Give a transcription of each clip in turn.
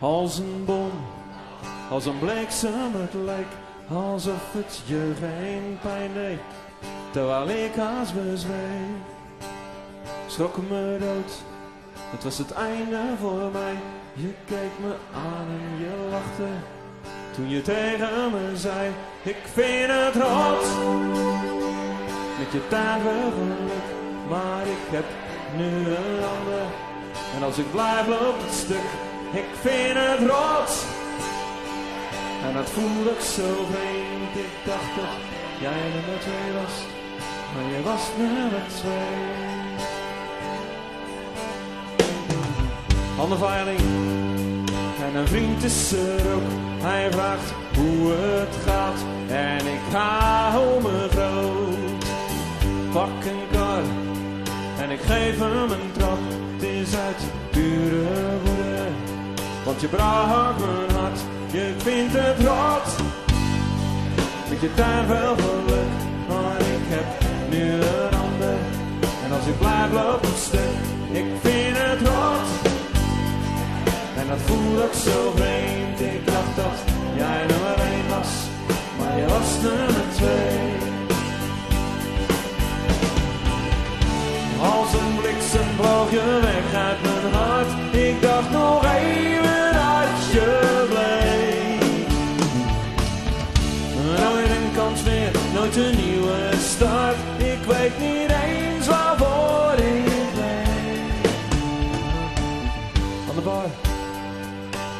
Als een bom, als een bliksem, het lijkt alsof het je geen pijn deed. Terwijl ik haast bezweek, schrok me dood, het was het einde voor mij. Je keek me aan en je lachte, toen je tegen me zei, ik vind het rot. Met je taren geluk, maar ik heb nu een ander. En als ik blijf loopt het stuk, ik vind het rot. En dat voel ik zo vreemd, ik dacht dat jij nummer twee was. Maar je was nummer twee. Handenveiling en een vriend is er ook. Hij vraagt hoe het gaat en ik hou me groot. Pak een ik geef hem een trap. Het is uit pure woede, want je brak mijn hart. Je vindt het rot, met je tuin wel geluk. Maar ik heb nu een ander en als ik blijf loop het stuk. Ik vind het rot. En dat voel ik zo vreemd. Ik dacht dat jij nummer één was, maar je was nummer Als een bliksem vloog je weg uit mijn hart. Ik dacht nog even dat je bleef. Nooit een kans meer, nooit een nieuwe start. Ik weet niet eens waarvoor ik bleef. Aan de bar.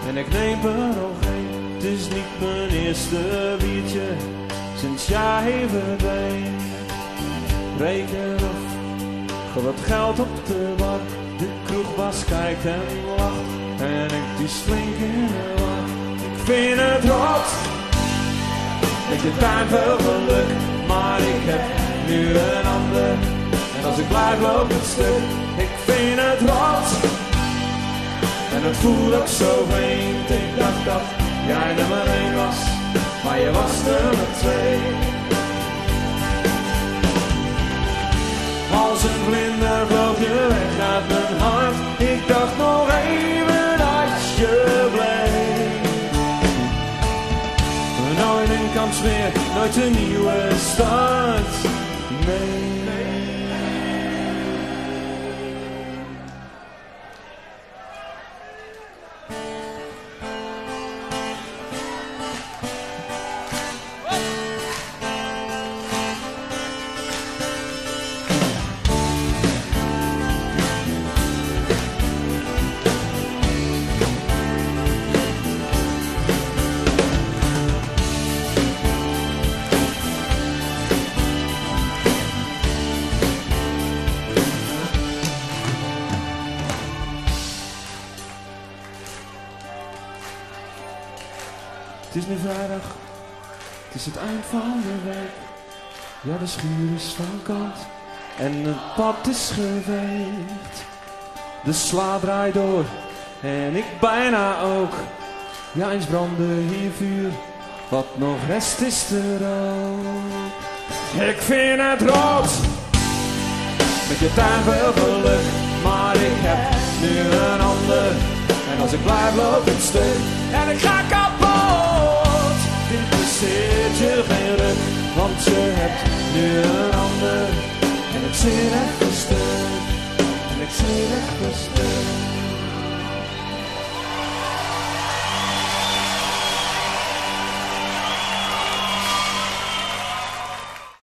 En ik neem er nog een, het is niet mijn eerste biertje sinds jij verdween. Reken gooi wat geld op de bar, de kroegbaas kijkt en lacht. En ik die slink in de war. Ik vind het rot, met je tuin veel geluk, maar ik heb nu een ander. En als ik blijf loop het stuk, ik vind het rot. En het voelde ook zo vreemd, ik dacht dat jij nummer één was, maar je was nummer twee. Een kans meer, nooit een Het is nu vrijdag, het is het eind van de week. Ja, de schuur is van kant en het pad is geveegd. De sla draait door en ik bijna ook. Ja, eens brandde hier vuur, wat nog rest is te rook. Ik vind het rood, met je tuin veel geluk, maar ik heb nu een ander. En als ik blijf loop ik stuk en ik ga kapot. Interesseert je